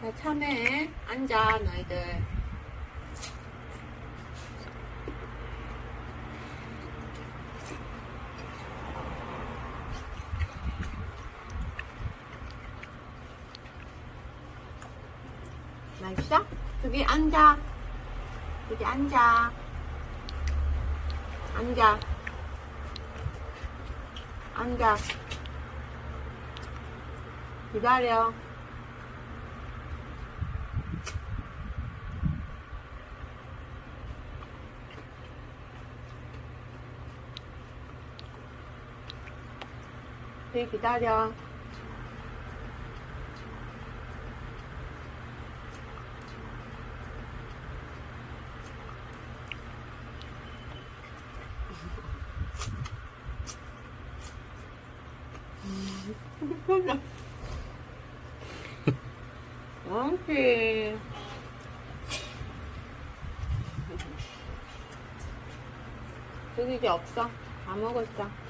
자, 참해. 앉아, 너희들. 맛있어? 저기 앉아. 여기 앉아. 앉아. 앉아. 기다려. 여기 기다려. 옳지. 저기 이제 없어. 다 먹었어.